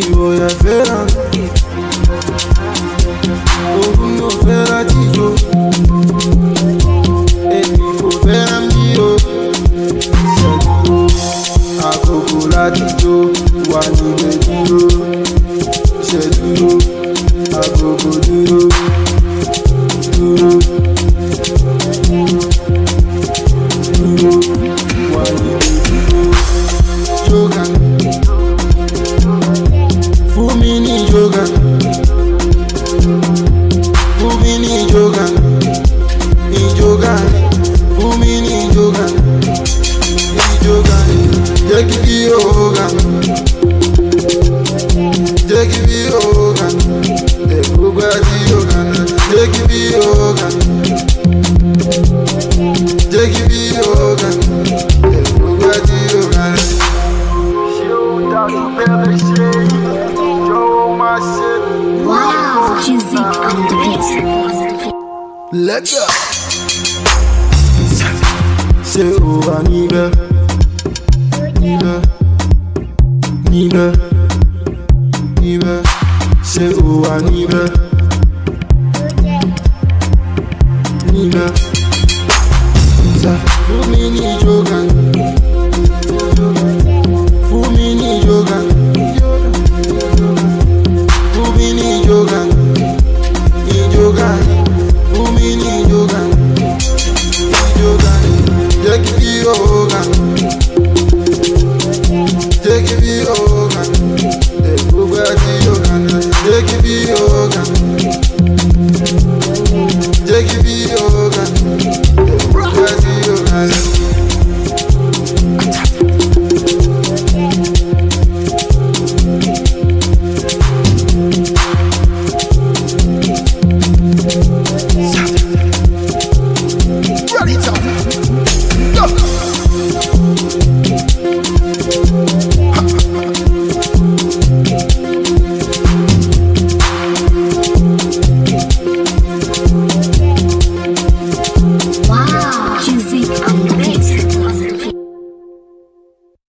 ìwòyà fẹ́ràn. Òun ò fẹ́ràn jíjó. Èmi kò fẹ́ràn bí o. Àkókò láti jó wà nílẹ̀ dúró ṣẹ́dúró àkókò. Kí bí jóga jẹ́ kí bí jóga gbogbo àti jóga jẹ́ kí bí jóga jẹ́ kí bí jóga gbogbo àti jóga. ṣé ó dájú bẹ́ẹ̀ ṣe yóò máa ṣe. Wow, music on the beat. Let's go. Ṣé o wà níbẹ̀? Níbẹ̀. Níbẹ̀. Ṣé o wà níbẹ̀? Níbẹ̀. Sà fún mi ní yoga. Fún mi ní yoga. Kí bí yoga. Jẹ́